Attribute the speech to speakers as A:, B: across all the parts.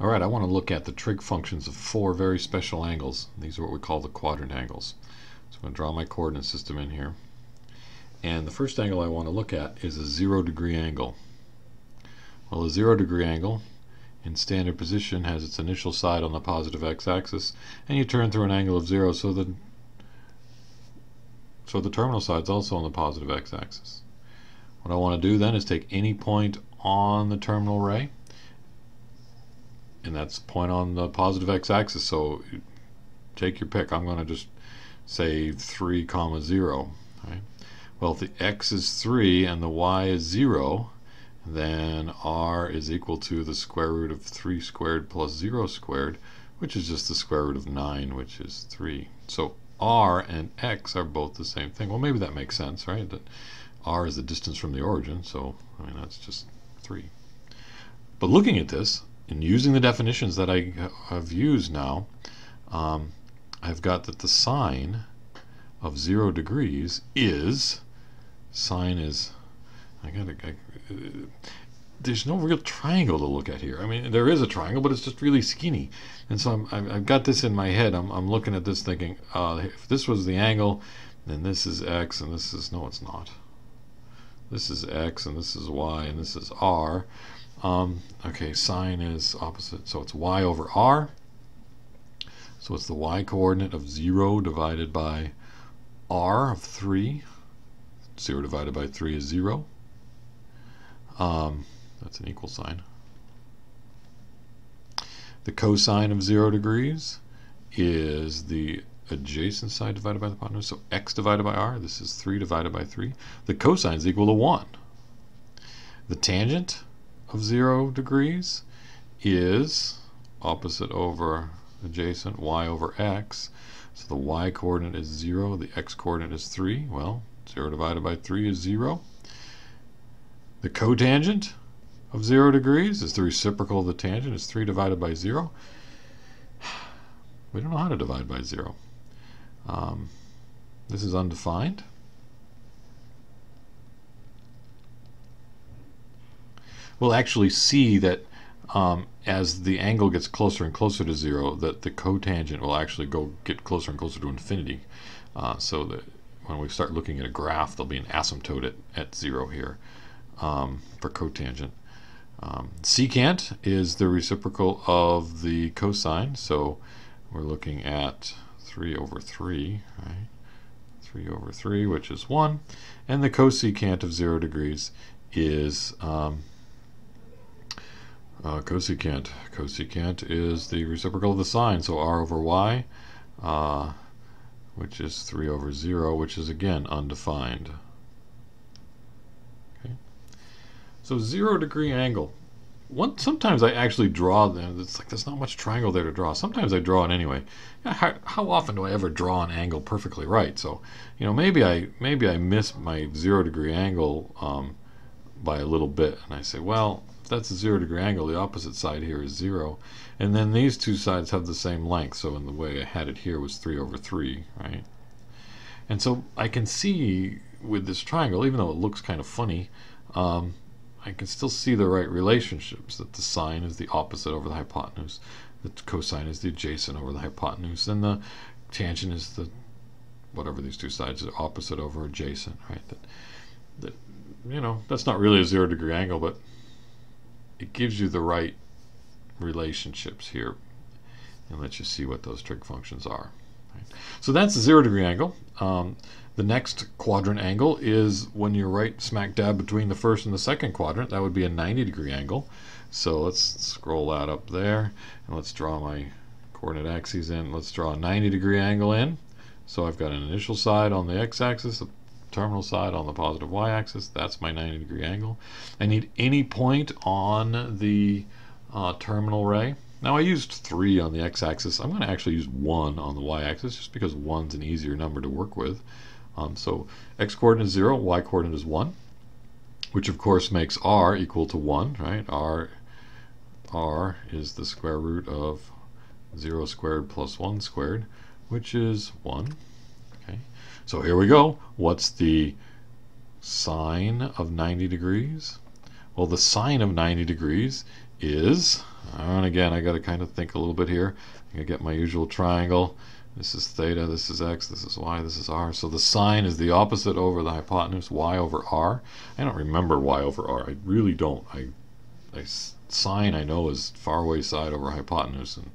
A: All right, I want to look at the trig functions of four very special angles. These are what we call the quadrant angles. So I'm going to draw my coordinate system in here. And the first angle I want to look at is a zero degree angle. Well, a zero degree angle in standard position has its initial side on the positive x-axis and you turn through an angle of zero so the so the terminal side is also on the positive x-axis. What I want to do then is take any point on the terminal ray and that's point on the positive x-axis. So take your pick. I'm going to just say 3 comma 0 right? well if the x is 3 and the y is 0 then r is equal to the square root of 3 squared plus 0 squared which is just the square root of 9 which is 3 so r and x are both the same thing. Well maybe that makes sense right? That r is the distance from the origin. So I mean that's just 3 but looking at this and using the definitions that I have used now, um, I've got that the sine of zero degrees is sine is I gotta I, uh, there's no real triangle to look at here. I mean, there is a triangle, but it's just really skinny. And so i have got this in my head. I'm, I'm looking at this thinking, uh, if this was the angle, then this is x, and this is, no, it's not. This is x, and this is y, and this is r. Um, okay, sine is opposite, so it's y over r. So it's the y coordinate of 0 divided by r of 3. 0 divided by 3 is 0. Um, that's an equal sign. The cosine of 0 degrees is the adjacent side divided by the hypotenuse. So x divided by r, this is 3 divided by 3. The cosine is equal to 1. The tangent of 0 degrees is opposite over adjacent y over x. So the y coordinate is 0, the x coordinate is 3. Well, 0 divided by 3 is 0. The cotangent of 0 degrees is the reciprocal of the tangent. It's 3 divided by 0. We don't know how to divide by 0. Um, this is undefined. We'll actually see that um, as the angle gets closer and closer to zero, that the cotangent will actually go get closer and closer to infinity. Uh, so that when we start looking at a graph, there'll be an asymptote at, at zero here um, for cotangent. Um, secant is the reciprocal of the cosine, so we're looking at 3 over 3, right? 3 over 3, which is 1. And the cosecant of 0 degrees is um, uh, cosecant. Cosecant is the reciprocal of the sine, so r over y, uh, which is 3 over 0, which is again undefined. Okay. So 0 degree angle. One, sometimes I actually draw them. It's like there's not much triangle there to draw. Sometimes I draw it anyway. How, how often do I ever draw an angle perfectly right? So, you know, maybe I maybe I miss my zero degree angle um, by a little bit, and I say, well, that's a zero degree angle, the opposite side here is zero. And then these two sides have the same length, so in the way I had it here was 3 over 3, right? And so I can see with this triangle, even though it looks kind of funny, um, I can still see the right relationships, that the sine is the opposite over the hypotenuse, the cosine is the adjacent over the hypotenuse, and the tangent is the, whatever these two sides are, opposite over adjacent, right? That, that, you know, that's not really a zero degree angle, but it gives you the right relationships here and lets you see what those trig functions are. So that's a zero degree angle. Um, the next quadrant angle is when you're right smack dab between the first and the second quadrant. That would be a 90 degree angle. So let's scroll that up there and let's draw my coordinate axes in. Let's draw a 90 degree angle in. So I've got an initial side on the x-axis, terminal side on the positive y-axis. That's my 90 degree angle. I need any point on the uh, terminal ray. Now I used 3 on the x-axis. I'm going to actually use 1 on the y-axis just because 1's an easier number to work with. Um, so x-coordinate is 0, y-coordinate is 1, which of course makes r equal to 1, right? r, r is the square root of 0 squared plus 1 squared, which is 1. So here we go. What's the sine of 90 degrees? Well, the sine of 90 degrees is oh, And again, I got to kind of think a little bit here. I get my usual triangle. This is theta, this is x, this is y, this is r. So the sine is the opposite over the hypotenuse, y over r. I don't remember y over r. I really don't. I, I sine I know is far away side over hypotenuse. and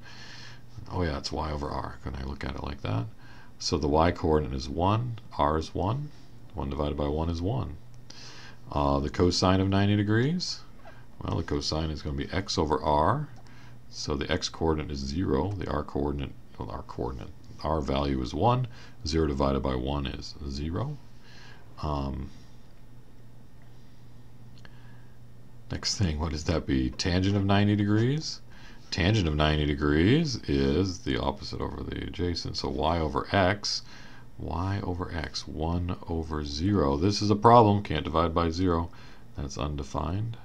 A: Oh yeah, it's y over r. Can I look at it like that? So the y coordinate is 1, r is 1. 1 divided by 1 is 1. Uh, the cosine of 90 degrees, well, the cosine is going to be x over r. So the x coordinate is 0. The r coordinate, well, r coordinate, r value is 1. 0 divided by 1 is 0. Um, next thing, what does that be? Tangent of 90 degrees? Tangent of 90 degrees is the opposite over the adjacent. So y over x, y over x, 1 over 0. This is a problem. Can't divide by 0. That's undefined.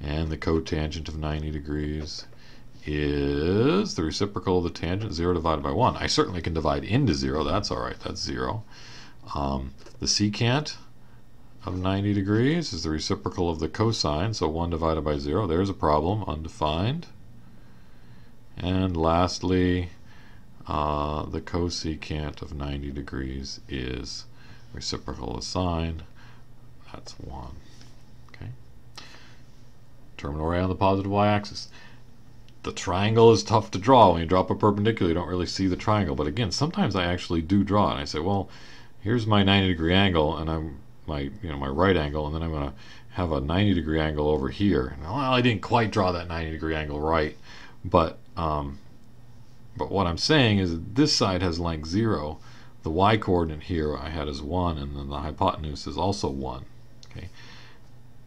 A: And the cotangent of 90 degrees is the reciprocal of the tangent, 0 divided by 1. I certainly can divide into 0. That's all right. That's 0. Um, the secant of 90 degrees is the reciprocal of the cosine, so 1 divided by 0. There's a problem, undefined. And lastly, uh, the cosecant of 90 degrees is reciprocal of sine. That's 1. Okay. Terminal ray on the positive y-axis. The triangle is tough to draw. When you drop a perpendicular, you don't really see the triangle. But again, sometimes I actually do draw it. And I say, well, here's my 90 degree angle, and I'm my you know my right angle and then I'm going to have a 90 degree angle over here. Well I didn't quite draw that 90 degree angle right but um, but what I'm saying is this side has length 0 the y coordinate here I had as 1 and then the hypotenuse is also 1 okay?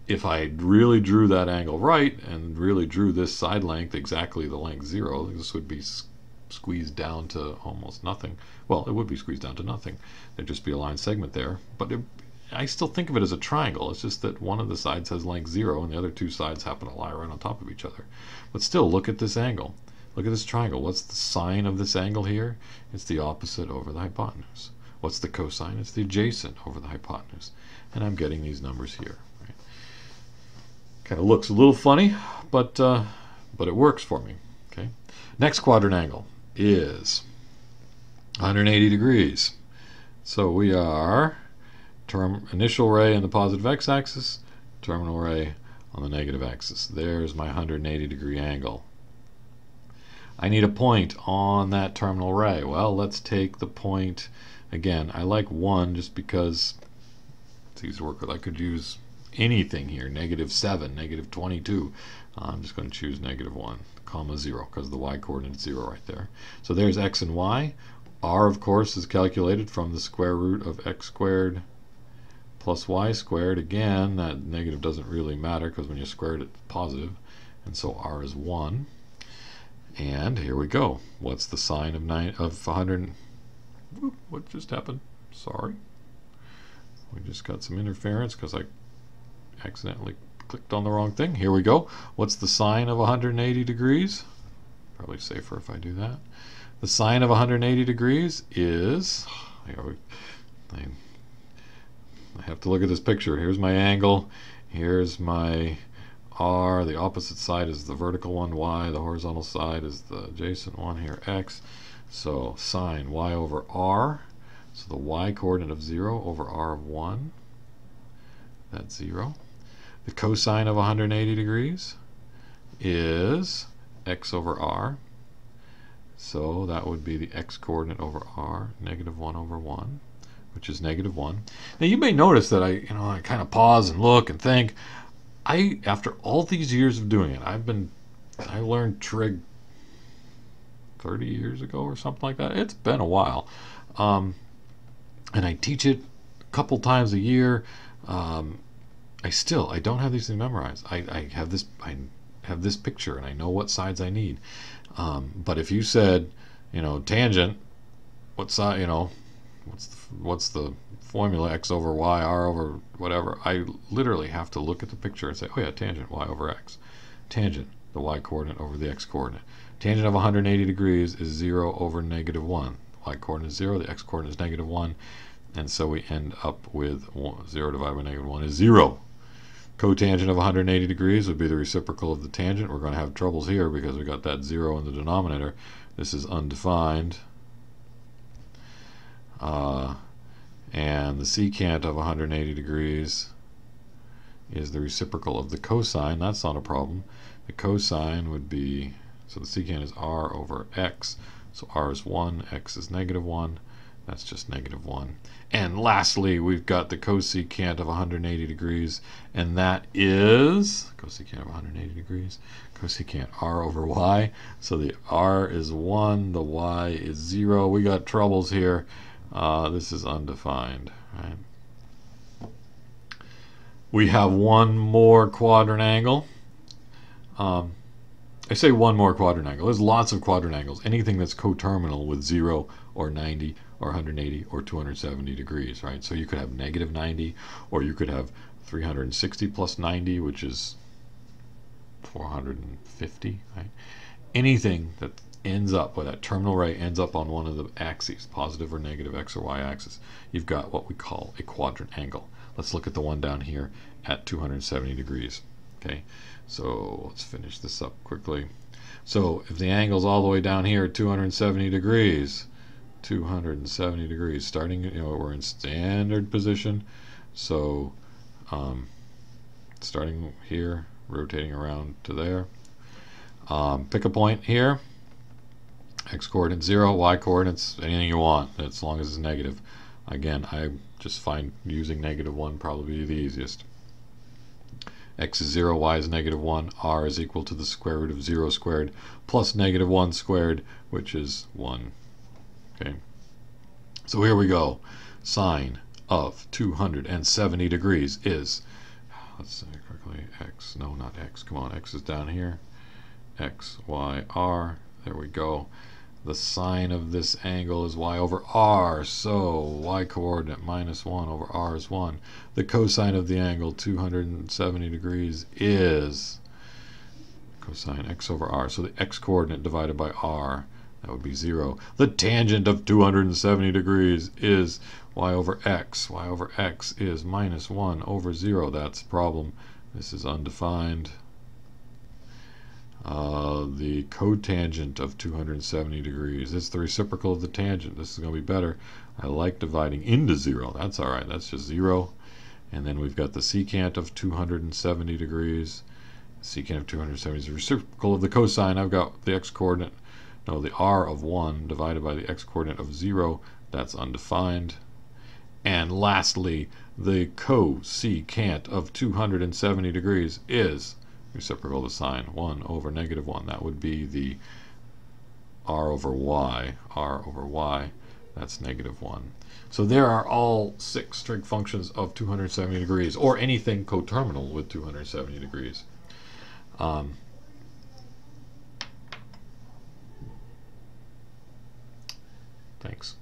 A: If I really drew that angle right and really drew this side length exactly the length 0 this would be squeezed down to almost nothing. Well it would be squeezed down to nothing. There'd just be a line segment there but it, I still think of it as a triangle. It's just that one of the sides has length 0 and the other two sides happen to lie right on top of each other. But still, look at this angle. Look at this triangle. What's the sine of this angle here? It's the opposite over the hypotenuse. What's the cosine? It's the adjacent over the hypotenuse. And I'm getting these numbers here. Right? Kind of looks a little funny, but, uh, but it works for me. Okay. Next quadrant angle is 180 degrees. So we are term initial ray on the positive x-axis, terminal ray on the negative axis. There's my 180 degree angle. I need a point on that terminal ray. Well, let's take the point, again, I like 1 just because it's easy to work with. I could use anything here, negative 7, negative 22. I'm just going to choose negative 1, comma 0, because the y coordinate is 0 right there. So there's x and y. r, of course, is calculated from the square root of x squared plus y squared. Again, that negative doesn't really matter because when you square it, it's positive. And so r is 1. And here we go. What's the sine of, nine, of 100? Whoop, what just happened? Sorry. We just got some interference because I accidentally clicked on the wrong thing. Here we go. What's the sine of 180 degrees? Probably safer if I do that. The sine of 180 degrees is... I I have to look at this picture. Here's my angle. Here's my R. The opposite side is the vertical one, Y. The horizontal side is the adjacent one here, X. So sine Y over R. So the Y coordinate of 0 over R of 1. That's 0. The cosine of 180 degrees is X over R. So that would be the X coordinate over R, negative 1 over 1 which is negative 1. Now you may notice that I, you know, I kind of pause and look and think. I, after all these years of doing it, I've been, I learned trig 30 years ago or something like that. It's been a while. Um, and I teach it a couple times a year. Um, I still, I don't have these things memorized. I, I have this, I have this picture and I know what sides I need. Um, but if you said, you know, tangent, what side, you know, what's the, what's the formula x over y r over whatever I literally have to look at the picture and say oh yeah tangent y over x tangent the y coordinate over the x coordinate tangent of 180 degrees is 0 over negative 1 y coordinate is 0 the x coordinate is negative 1 and so we end up with 0 divided by negative 1 is 0 Cotangent of 180 degrees would be the reciprocal of the tangent. We're going to have troubles here because we got that 0 in the denominator. This is undefined. Uh, and the secant of 180 degrees is the reciprocal of the cosine. That's not a problem. The cosine would be, so the secant is r over x. So r is 1, x is negative 1. That's just negative 1. And lastly, we've got the cosecant of 180 degrees, and that is cosecant of 180 degrees, cosecant r over y. So the r is 1, the y is 0. We got troubles here. Uh, this is undefined. Right? We have one more quadrant angle. Um, I say one more quadrant angle. There's lots of quadrant angles. Anything that's coterminal with 0 or 90 or 180 or 270 degrees, right? So you could have negative 90 or you could have 360 plus 90, which is 450, right? Anything that ends up, where that terminal ray ends up on one of the axes, positive or negative x or y axis, you've got what we call a quadrant angle. Let's look at the one down here at 270 degrees. Okay, so let's finish this up quickly. So if the angle's all the way down here at 270 degrees, 270 degrees, starting, you know, we're in standard position. So um, starting here, rotating around to there. Um, pick a point here x coordinate 0, y coordinates anything you want as long as it's negative. Again, I just find using negative 1 probably the easiest. x is 0, y is negative 1, r is equal to the square root of 0 squared plus negative 1 squared, which is 1. Okay. So here we go. Sine of 270 degrees is, let's say quickly, x, no, not x, come on, x is down here, x, y, r, there we go the sine of this angle is y over r, so y coordinate minus 1 over r is 1. The cosine of the angle 270 degrees is cosine x over r, so the x coordinate divided by r, that would be 0. The tangent of 270 degrees is y over x. y over x is minus 1 over 0. That's the problem. This is undefined. Uh, the cotangent of 270 degrees. It's the reciprocal of the tangent. This is going to be better. I like dividing into 0. That's all right. That's just 0. And then we've got the secant of 270 degrees. Secant of 270 is the reciprocal of the cosine. I've got the x-coordinate, no, the r of 1 divided by the x-coordinate of 0. That's undefined. And lastly, the cosecant of 270 degrees is reciprocal of sine 1 over negative 1. That would be the r over y, r over y, that's negative 1. So there are all six trig functions of 270 degrees, or anything coterminal with 270 degrees. Um, thanks.